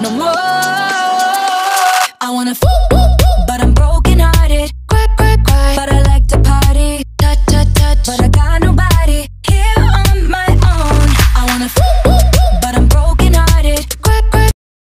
no more. I wanna fool, but I'm broken hearted. But I like to party, touch, touch, touch, but I got no.